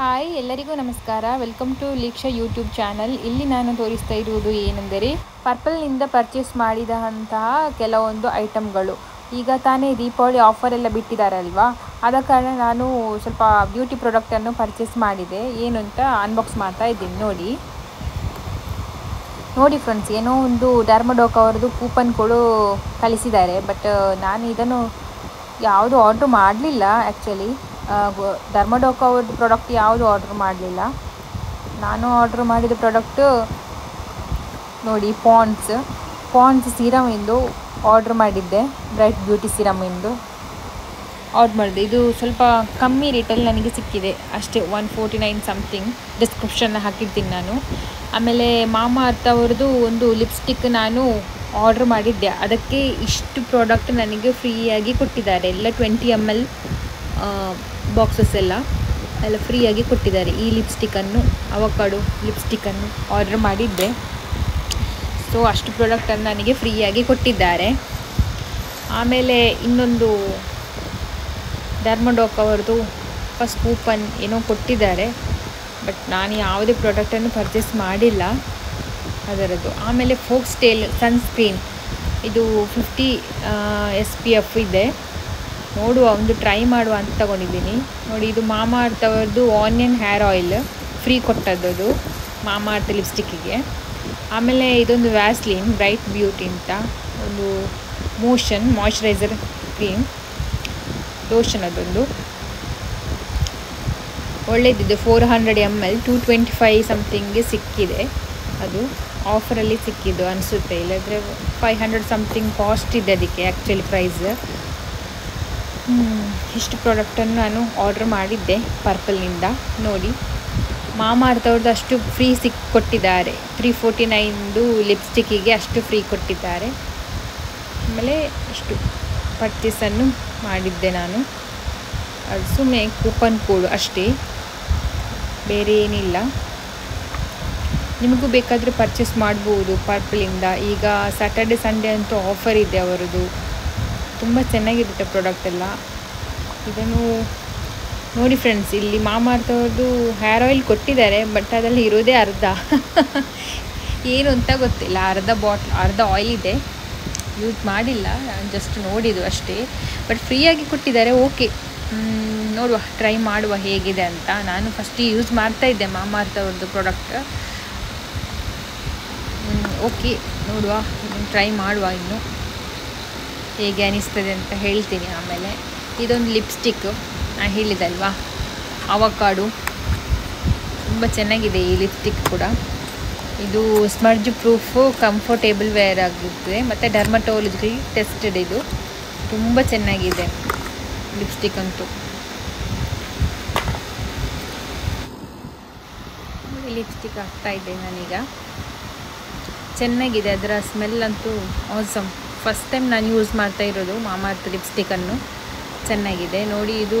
Hi, ಎಲ್ಲರಿಗೂ ನಮಸ್ಕಾರ. Welcome to Leeksha YouTube channel ಇಲ್ಲಿ ನಾನು ತೋರಿಸ್ತಾ ಇರುವುದು ಏನೆಂದರೆ ಪರ್ಪಲ್ನಿಂದ ಪರ್ಚೇಸ್ ಮಾಡಿದಂತಹ ಕೆಲವೊಂದು ಐಟಮ್ಗಳು ಈಗ ತಾನೇ ದೀಪಾವಳಿ ಆಫರ್ ಎಲ್ಲ ಬಿಟ್ಟಿದ್ದಾರಲ್ವಾ ಆದ ಕಾರಣ ನಾನು ಸ್ವಲ್ಪ ಬ್ಯೂಟಿ ಪ್ರಾಡಕ್ಟನ್ನು ಪರ್ಚೇಸ್ ಮಾಡಿದೆ. ಏನು ಅಂತ ಅನ್ಬಾಕ್ಸ್ ಮಾಡ್ತಾ ಇದ್ದೀನಿ. ನೋಡಿ. ನೋಡಿ ಫ್ರೆಂಡ್ಸ್ ಏನೋ ಒಂದು ಡರ್ಮಡೋಕ್ ಅವ್ರದ್ದು ಕೂಪನ್ ಕೊಡು ಕಳಿಸಿದ್ದಾರೆ. ಬಟ್ ನಾನು ಇದನ್ನು ಯಾವುದು ಆರ್ಡ್ರ್ ಮಾಡಲಿಲ್ಲ ಆ್ಯಕ್ಚುಲಿ ಧರ್ಮಡೋಕ್ ಅವ್ರದ್ದು ಪ್ರಾಡಕ್ಟ್ ಯಾವುದು ಆರ್ಡ್ರ್ ಮಾಡಲಿಲ್ಲ. ನಾನು ಆರ್ಡ್ರ್ ಮಾಡಿದ ಪ್ರಾಡಕ್ಟು ನೋಡಿ ಪಾಂಡ್ಸ್ ಪಾಂಡ್ಸ್ ಎಂದು ಆರ್ಡ್ರ್ ಮಾಡಿದ್ದೆ ಬ್ರೈಟ್ ಬ್ಯೂಟಿ ಸೀರಮ್ ಎಂದು ಆರ್ಡ್ರ್ ಮಾಡಿದೆ. ಇದು ಸ್ವಲ್ಪ ಕಮ್ಮಿ ರೇಟಲ್ಲಿ ನನಗೆ ಸಿಕ್ಕಿದೆ. ಅಷ್ಟೇ ಒನ್ ಫೋರ್ಟಿ ನೈನ್ ಸಮಥಿಂಗ್ ಡಿಸ್ಕ್ರಿಪ್ಷನ್ನ ಹಾಕಿರ್ತೀನಿ ನಾನು. ಆಮೇಲೆ ಮಾಮಾ ಅರ್ಥ ಅವ್ರದ್ದು ಒಂದು ಲಿಪ್ಸ್ಟಿಕ್ ನಾನು ಆರ್ಡ್ರ್ ಮಾಡಿದ್ದೆ. ಅದಕ್ಕೆ ಇಷ್ಟು ಪ್ರಾಡಕ್ಟ್ ನನಗೆ ಫ್ರೀಯಾಗಿ ಕೊಟ್ಟಿದ್ದಾರೆ. ಎಲ್ಲ ಟ್ವೆಂಟಿ ಎಂ ಎಲ್ ಬಾಕ್ಸಸ್ ಎಲ್ಲ ಎಲ್ಲ ಫ್ರೀಯಾಗಿ ಕೊಟ್ಟಿದ್ದಾರೆ. ಈ ಲಿಪ್ಸ್ಟಿಕ್ಕನ್ನು ಅವಕಾಡು ಲಿಪ್ಸ್ಟಿಕ್ಕನ್ನು ಆರ್ಡ್ರ್ ಮಾಡಿದ್ದೆ. ಸೊ ಅಷ್ಟು ಪ್ರಾಡಕ್ಟನ್ನು ನನಗೆ ಫ್ರೀಯಾಗಿ ಕೊಟ್ಟಿದ್ದಾರೆ. ಆಮೇಲೆ ಇನ್ನೊಂದು ಡರ್ಮಡೋಕ್ ಅವ್ರದ್ದು ಫಸ್ಟ್ ಕೂಪನ್ ಏನೋ ಕೊಟ್ಟಿದ್ದಾರೆ. ಬಟ್ ನಾನು ಯಾವುದೇ ಪ್ರಾಡಕ್ಟನ್ನು ಪರ್ಚೇಸ್ ಮಾಡಿಲ್ಲ. ಅದರದ್ದು. ಆಮೇಲೆ ಫೋಕ್ಸ್ಟೇಲ್ ಸನ್ಸ್ಕ್ರೀನ್ ಇದು ಫಿಫ್ಟಿ ಎಸ್ ಪಿ ಎಫ್ ಇದೆ. ನೋಡುವ, ಒಂದು ಟ್ರೈ ಮಾಡುವ ಅಂತ ತಗೊಂಡಿದ್ದೀನಿ. ನೋಡಿ, ಇದು ಮಾಮಾ ಅರ್ಥ ಅವರದ್ದು ಆನಿಯನ್ ಹೇರ್ ಆಯಿಲ್ ಫ್ರೀ ಕೊಟ್ಟದ್ದು ಮಾಮಾ ಅರ್ಥ ಲಿಪ್ಸ್ಟಿಕ್ಕಿಗೆ ಆಮೇಲೆ ಇದೊಂದು ವ್ಯಾಸ್ಲಿನ್ ಬ್ರೈಟ್ ಬ್ಯೂಟಿ ಅಂತ. ಒಂದು ಮೋಷನ್ ಮಾಯ್ಶ್ಚರೈಸರ್ ಕ್ರೀಮ್ ಲೋಷನ್ ಅದೊಂದು. ಒಳ್ಳೆಯದಿದೆ four hundred M L two twenty five ಸಮಥಿಂಗ್ಗೆ ಸಿಕ್ಕಿದೆ. ಅದು ಆಫರಲ್ಲಿ ಸಿಕ್ಕಿದ್ದು ಅನಿಸುತ್ತೆ. ಇಲ್ಲಾದರೆ ಫೈವ್ ಹಂಡ್ರೆಡ್ ಸಮಥಿಂಗ್ ಕಾಸ್ಟ್ ಇದೆ ಅದಕ್ಕೆ ಆ್ಯಕ್ಚುಲಿ ಪ್ರೈಸ್ ಇಷ್ಟು ಪ್ರಾಡಕ್ಟನ್ನು ನಾನು ಆರ್ಡ್ರ್ ಮಾಡಿದ್ದೆ ಪರ್ಪಲ್ನಿಂದ ನೋಡಿ ಮಾಮಾರ್ಥವ್ರದ್ದು ಅಷ್ಟು ಫ್ರೀ ಸಿಕ್ ಕೊಟ್ಟಿದ್ದಾರೆ ತ್ರೀ ಫೋರ್ಟಿ ನೈನ್ದು ಲಿಪ್ಸ್ಟಿಕ್ಕಿಗೆ ಅಷ್ಟು ಫ್ರೀ ಕೊಟ್ಟಿದ್ದಾರೆ. ಆಮೇಲೆ ಇಷ್ಟು ಪರ್ಚೇಸನ್ನು ಮಾಡಿದ್ದೆ ನಾನು. ಅದು ಸುಮ್ಮನೆ ಕೂಪನ್ ಕೋಡು ಅಷ್ಟೇ. ಬೇರೆ ಏನಿಲ್ಲ. ನಿಮಗೂ ಬೇಕಾದರೆ ಪರ್ಚೇಸ್ ಮಾಡ್ಬೋದು ಪರ್ಪಲಿಂದ ಈಗ ಸ್ಯಾಟರ್ಡೆ ಸಂಡೇ ಅಂತೂ ಆಫರ್ ಇದೆ ಅವರದ್ದು ತುಂಬ ಚೆನ್ನಾಗಿರುತ್ತೆ ಪ್ರಾಡಕ್ಟ್ ಎಲ್ಲ. ಇದನ್ನು ನೋಡಿ ಫ್ರೆಂಡ್ಸ್ ಇಲ್ಲಿ ಮಾಮಾರ್ಥವ್ರದ್ದು ಹೇರ್ ಆಯಿಲ್ ಕೊಟ್ಟಿದ್ದಾರೆ ಬಟ್ ಅದರಲ್ಲಿ ಇರೋದೇ ಅರ್ಧ. ಏನು ಅಂತ ಗೊತ್ತಿಲ್ಲ. ಅರ್ಧ ಬಾಟ್ಲ್ ಅರ್ಧ ಆಯಿಲ್ ಇದೆ. ಯೂಸ್ ಮಾಡಿಲ್ಲ ನಾನು ಜಸ್ಟ್ ನೋಡಿದ್ದು ಅಷ್ಟೇ. ಬಟ್ ಫ್ರೀಯಾಗಿ ಕೊಟ್ಟಿದ್ದಾರೆ ಓಕೆ ನೋಡುವ ಟ್ರೈ ಮಾಡುವ ಹೇಗಿದೆ ಅಂತ. ನಾನು ಫಸ್ಟ್ ಯೂಸ್ ಮಾಡ್ತಾ ಇದ್ದೆ ಮಾಮಾರ್ಥವ್ರದ್ದು ಪ್ರಾಡಕ್ಟ್ ಓಕೆ ನೋಡುವ ಟ್ರೈ ಮಾಡುವ ಇನ್ನು. ಹೇಗೆ ಅನಿಸ್ತದೆ ಅಂತ ಹೇಳ್ತೀನಿ ಆಮೇಲೆ. ಇದೊಂದು ಲಿಪ್ಸ್ಟಿಕ್ ನಾನು ಹೇಳಿದಲ್ವಾ? ಅವಕಾಡು. ತುಂಬ ಚೆನ್ನಾಗಿದೆ ಈ ಲಿಪ್ಸ್ಟಿಕ್ ಕೂಡ. ಇದು ಸ್ಮರ್ಜ್ ಪ್ರೂಫು, ಕಂಫರ್ಟೇಬಲ್ ವೇರ್ ಆಗುತ್ತದೆ ಮತ್ತು ಡರ್ಮಟೋಲಜಿ ಟೆಸ್ಟೆಡ್ ಇದು. ತುಂಬ ಚೆನ್ನಾಗಿದೆ ಲಿಪ್ಸ್ಟಿಕ್ ಅಂತೂ. ಲಿಪ್ಸ್ಟಿಕ್ ಆಗ್ತಾ ಇದ್ದೆ ನಾನೀಗ. ಚೆನ್ನಾಗಿದೆ, ಅದರ ಸ್ಮೆಲ್ ಅಂತೂ ಆಸಮ್ ಫಸ್ಟ್ ಟೈಮ್ ನಾನು ಯೂಸ್ ಮಾಡ್ತಾ ಇರೋದು ಮಾಮಾರ್ತ್ ಲಿಪ್ಸ್ಟಿಕ್ಕನ್ನು ಚೆನ್ನಾಗಿದೆ. ನೋಡಿ ಇದು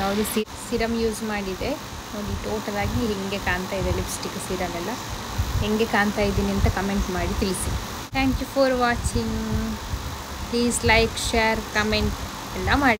ಯಾವುದು ಸಿರಮ್ ಯೂಸ್ ಮಾಡಿದೆ. ನೋಡಿ ಟೋಟಲಾಗಿ ಹೆಂಗೆ ಕಾಣ್ತಾ ಇದೆ ಲಿಪ್ಸ್ಟಿಕ್ ಸಿರಮ್ ಎಲ್ಲ. ಹೆಂಗೆ ಕಾಣ್ತಾ ಇದ್ದೀನಿ ಅಂತ ಕಮೆಂಟ್ ಮಾಡಿ ತಿಳಿಸಿ. Thank you for watching please like share comment ಎಲ್ಲ ಮಾಡಿ.